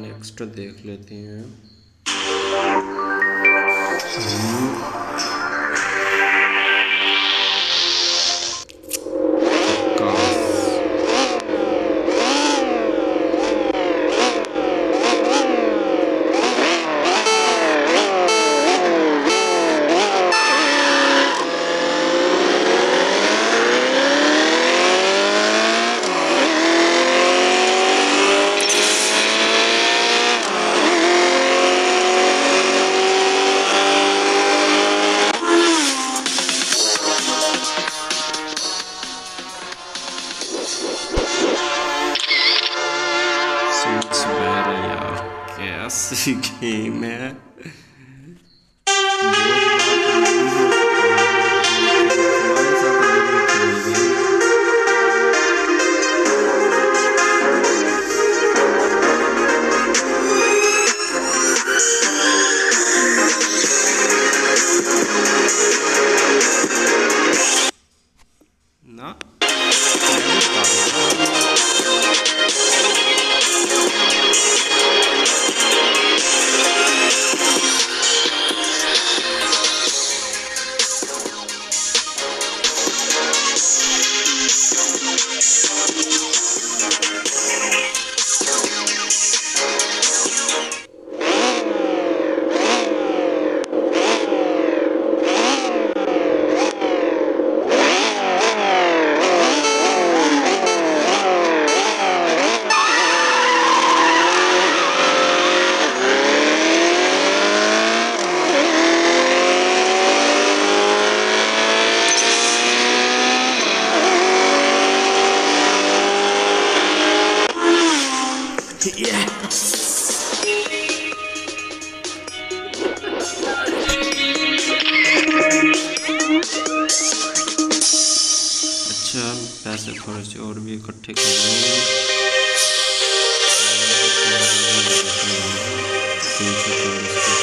नेक्स्ट देख लेते हैं। assim que, né? No. चल पैसे खर्च और भी इकट्ठे कर लेंगे। तीन सौ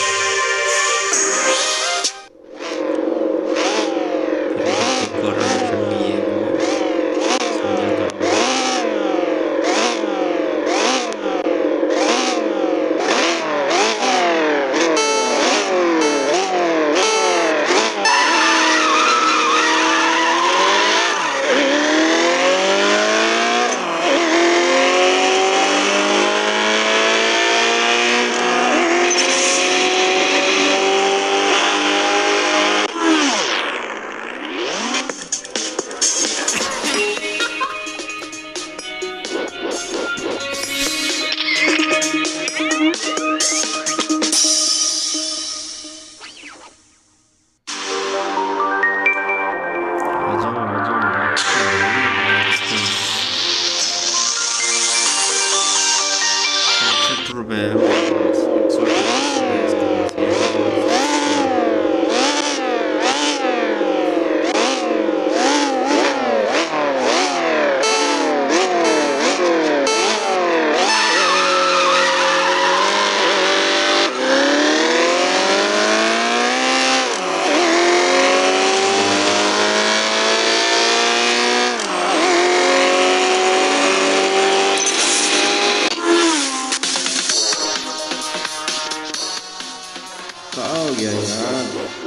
好演员